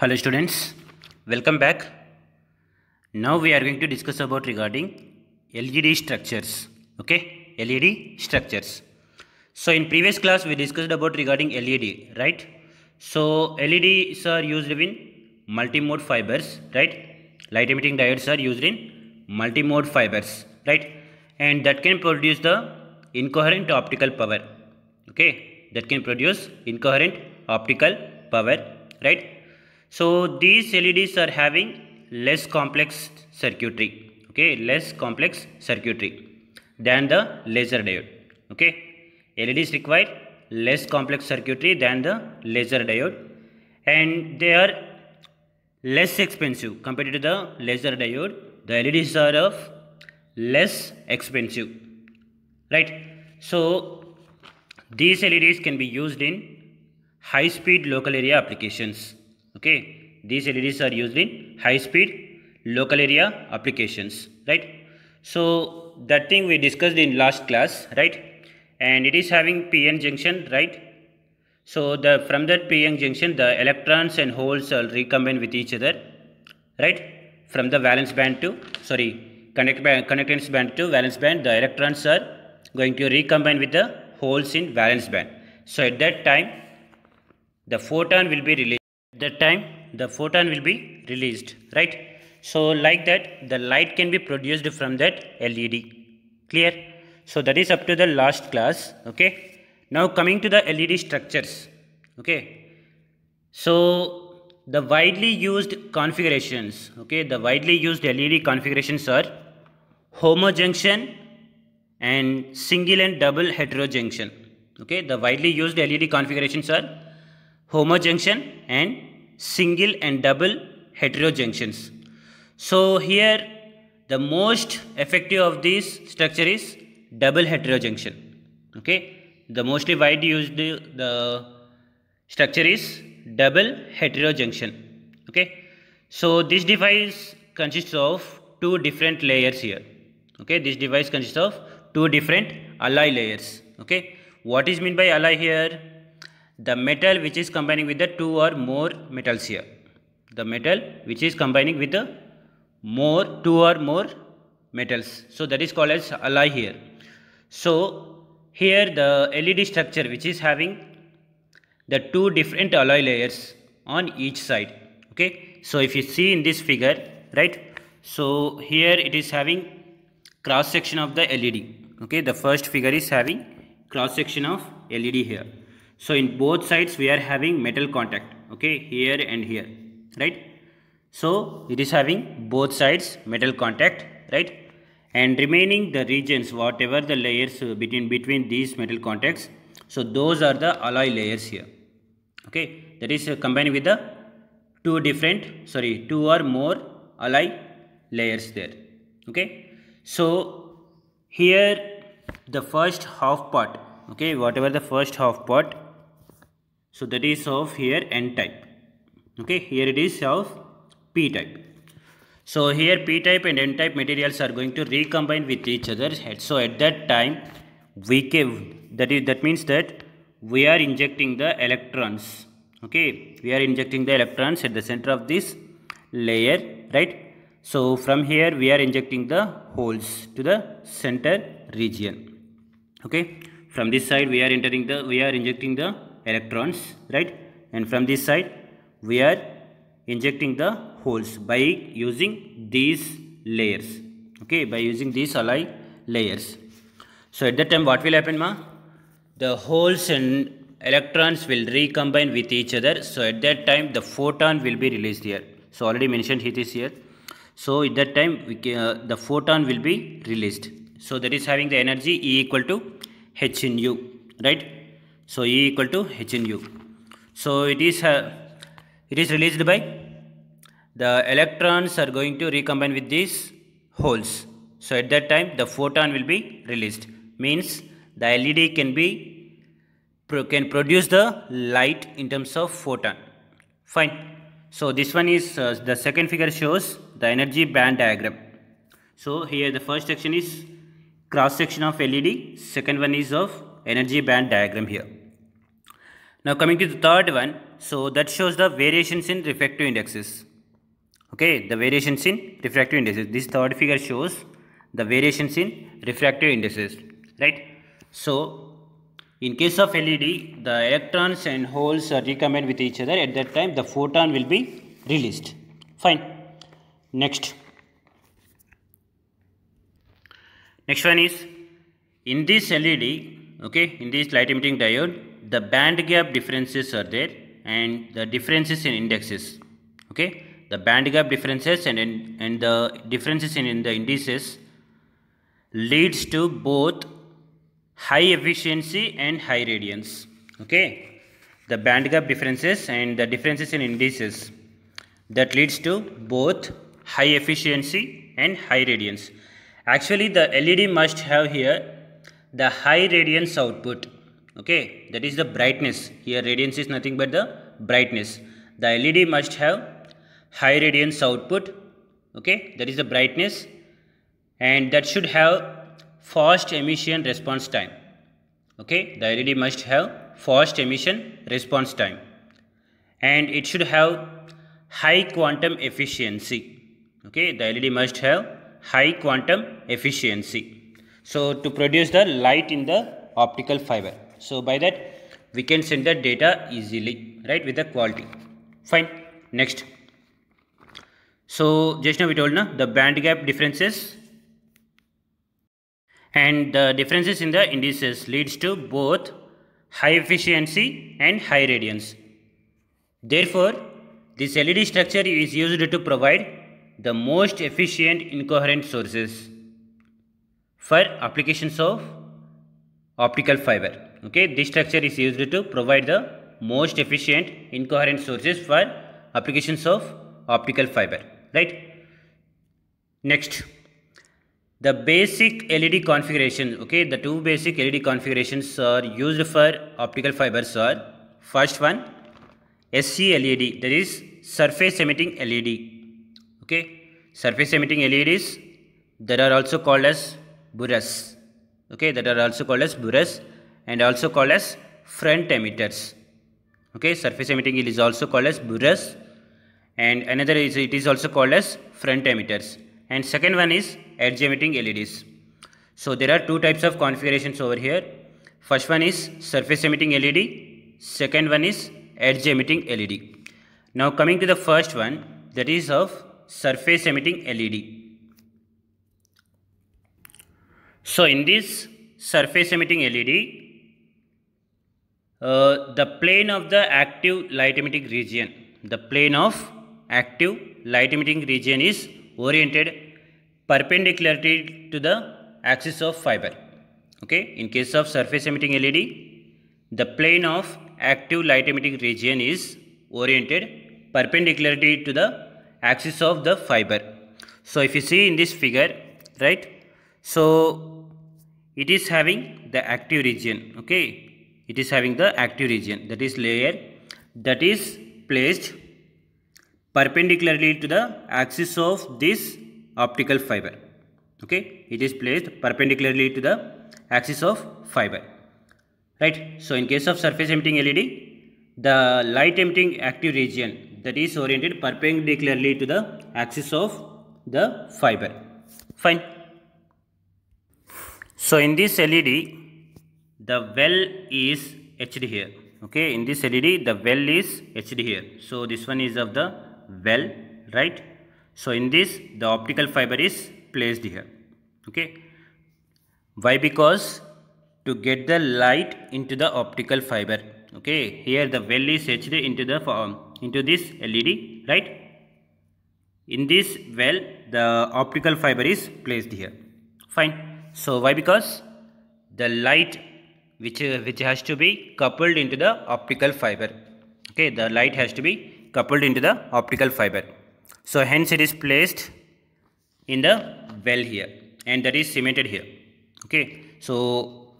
Hello students, welcome back. Now we are going to discuss about regarding LED structures. Okay, LED structures. So in previous class we discussed about regarding LED, right? So LEDs are used in multi-mode fibers, right? Light emitting diodes are used in multi-mode fibers, right? And that can produce the incoherent optical power. Okay, that can produce incoherent optical power, right? So these LEDs are having less complex circuitry, okay, less complex circuitry than the laser diode, okay. LEDs require less complex circuitry than the laser diode and they are less expensive compared to the laser diode. The LEDs are of less expensive, right? So these LEDs can be used in high speed local area applications okay these leds are used in high speed local area applications right? So that thing we discussed in last class right? And it is having pn junction right? So the from that pn junction the electrons and holes will recombine with each other right? From the valence band to sorry connect band, conductance band to valence band the electrons are going to recombine with the holes in valence band. So at that time the photon will be released at that time the photon will be released right? So like that the light can be produced from that led clear? So that is up to the last class okay? Now coming to the led structures okay? So the widely used configurations okay? The widely used led configurations are homojunction and single and double heterojunction okay? The widely used led configurations are homojunction and single and double heterojunctions. So here the most effective of these structure is double heterojunction. Okay, the mostly wide used the structure is double heterojunction. Okay, so this device consists of two different layers here. Okay, this device consists of two different alloy layers. Okay, what is meant by alloy here? The metal which is combining with the two or more metals here. The metal which is combining with the more two or more metals. So that is called as alloy here. So here the led structure which is having the two different alloy layers on each side. Okay? So if you see in this figure right? So here it is having cross section of the led okay? The first figure is having cross section of led here so in both sides we are having metal contact okay here and here right? So it is having both sides metal contact right? And remaining the regions whatever the layers between between these metal contacts so those are the alloy layers here okay? That is uh, combined with the two different sorry two or more alloy layers there okay? So here the first half part okay whatever the first half part so that is of here n type. Okay, here it is of p type. So here p type and n type materials are going to recombine with each other. So at that time, we can that is that means that we are injecting the electrons. Okay, we are injecting the electrons at the center of this layer, right? So from here we are injecting the holes to the center region. Okay, from this side we are entering the we are injecting the electrons right? And from this side we are injecting the holes by using these layers okay? By using these alloy layers. So at that time what will happen ma? The holes and electrons will recombine with each other. So at that time the photon will be released here. So already mentioned it is here. So at that time can, uh, the photon will be released. So that is having the energy E equal to h in u right so E equal to h in u. So it is uh, it is released by the electrons are going to recombine with these holes. So at that time the photon will be released. Means the led can be can produce the light in terms of photon. Fine. So this one is uh, the second figure shows the energy band diagram. So here the first section is cross section of led second one is of energy band diagram here now coming to the third one so that shows the variations in refractive indexes. Okay the variations in refractive indices this third figure shows the variations in refractive indices right? So in case of led the electrons and holes are recombined with each other. At that time the photon will be released. Fine. Next. Next one is in this led okay in this light emitting diode the band gap differences are there and the differences in indexes okay? The band gap differences and, and, and the differences in, in the indices leads to both high efficiency and high radiance okay? The band gap differences and the differences in indices that leads to both high efficiency and high radiance. Actually the led must have here the high radiance output okay that is the brightness. Here radiance is nothing but the brightness. The led must have high radiance output. Okay that is the brightness. And that should have fast emission response time. Okay the LED must have fast emission response time. And it should have high quantum efficiency. Okay the LED must have high quantum efficiency. So to produce the light in the optical fiber so by that we can send the data easily right with the quality fine next so just now we told na the band gap differences and the differences in the indices leads to both high efficiency and high radiance. Therefore, this LED structure is used to provide the most efficient incoherent sources for applications of optical fiber. Okay, this structure is used to provide the most efficient incoherent sources for applications of optical fiber right? Next the basic led configuration okay? The two basic led configurations are used for optical fibers are first one SLED that is surface emitting led okay? Surface emitting leds that are also called as Burrus okay? That are also called as Burrus and also called as front emitters okay surface emitting is also called as Burrus and another is it is also called as front emitters and second one is edge emitting LEDs. So there are two types of configurations over here. First one is surface emitting LED, second one is edge emitting LED. Now coming to the first one that is of surface emitting LED. So in this surface emitting LED, uh, the plane of the active light emitting region, the plane of active light emitting region is oriented perpendicularly to the axis of fiber. Okay, in case of surface emitting LED, the plane of active light emitting region is oriented perpendicularly to the axis of the fiber. So if you see in this figure, right, so it is having the active region, okay, it is having the active region. That is layer that is placed perpendicularly to the axis of this optical fiber. Okay? It is placed perpendicularly to the axis of fiber. Right? So in case of surface emitting led the light emitting active region that is oriented perpendicularly to the axis of the fiber. Fine. So in this led the well is etched here. Okay in this led the well is etched here. So this one is of the well right? So in this the optical fiber is placed here. Okay. Why? Because to get the light into the optical fiber. Okay here the well is etched into the form into this led right? In this well the optical fiber is placed here. Fine. So why? Because the light which uh, which has to be coupled into the optical fiber okay the light has to be coupled into the optical fiber. So hence it is placed in the well here and that is cemented here. Okay. So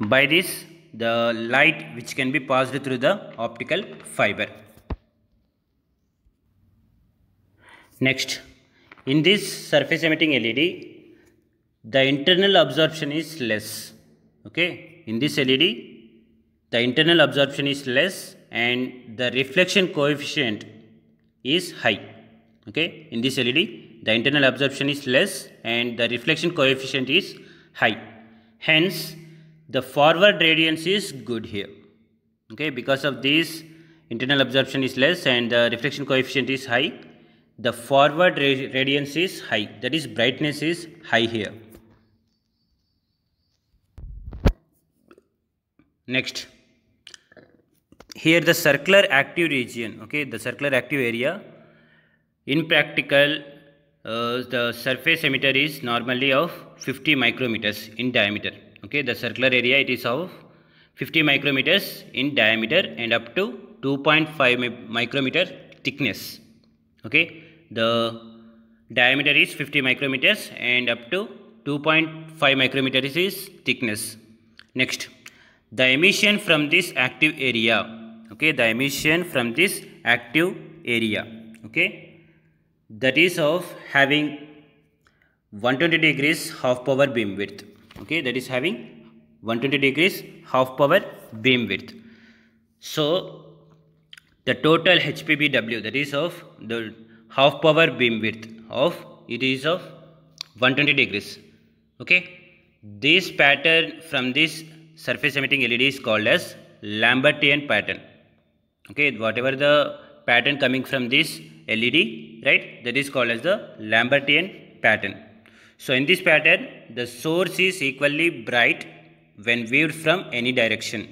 by this the light which can be passed through the optical fiber. Next, in this surface emitting LED, the internal absorption is less. Okay, in this LED, the internal absorption is less and the reflection coefficient is high. Okay? In this LED the internal absorption is less and the reflection coefficient is high. Hence the forward radiance is good here. Okay? Because of this internal absorption is less and the reflection coefficient is high. The forward radiance is high. That is brightness is high here next. Here the circular active region okay the circular active area. In practical uh, the surface emitter is normally of 50 micrometers in diameter okay. The circular area it is of 50 micrometers in diameter and up to 2.5 micrometer thickness okay. The diameter is 50 micrometers and up to 2.5 micrometers is thickness. Next the emission from this active area. Okay the emission from this active area. Okay that is of having 120 degrees half power beam width okay that is having 120 degrees half power beam width so the total HPBW that is of the half power beam width of it is of 120 degrees. Okay this pattern from this surface emitting LED is called as Lambertian pattern. Okay whatever the pattern coming from this LED right that is called as the Lambertian pattern. So in this pattern the source is equally bright when viewed from any direction.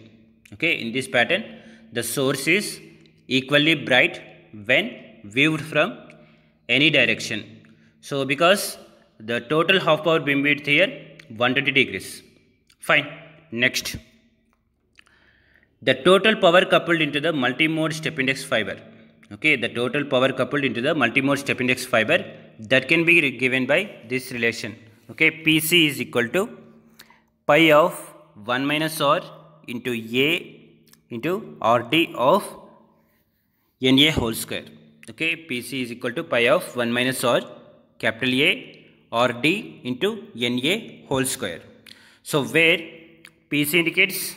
Okay in this pattern the source is equally bright when viewed from any direction. So because the total half power beam width here 120 degrees. Fine next. The total power coupled into the multimode step index fiber. Okay the total power coupled into the multimode step index fiber that can be given by this relation. Okay pc is equal to pi of 1 minus r into a into rd of na whole square. Okay pc is equal to pi of 1 minus r capital a rd into na whole square. So where pc indicates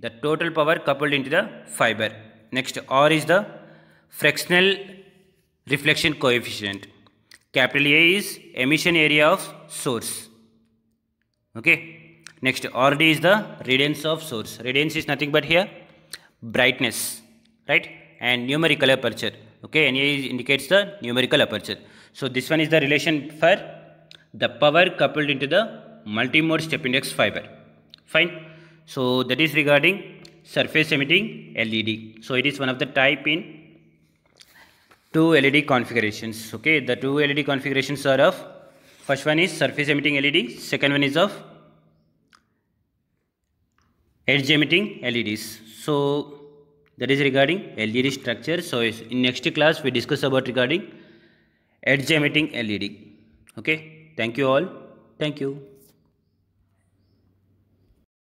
the total power coupled into the fiber. Next r is the fractional reflection coefficient. Capital A is emission area of source. Okay? Next RD is the radiance of source. Radiance is nothing but here brightness right? And numerical aperture. Okay? NA indicates the numerical aperture. So this one is the relation for the power coupled into the multimode step index fiber fine. So that is regarding surface emitting LED so it is one of the type in two LED configurations okay? The two LED configurations are of first one is surface emitting LED second one is of edge emitting LEDs so that is regarding LED structure. So in next class we discuss about regarding edge emitting LED okay? Thank you all. Thank you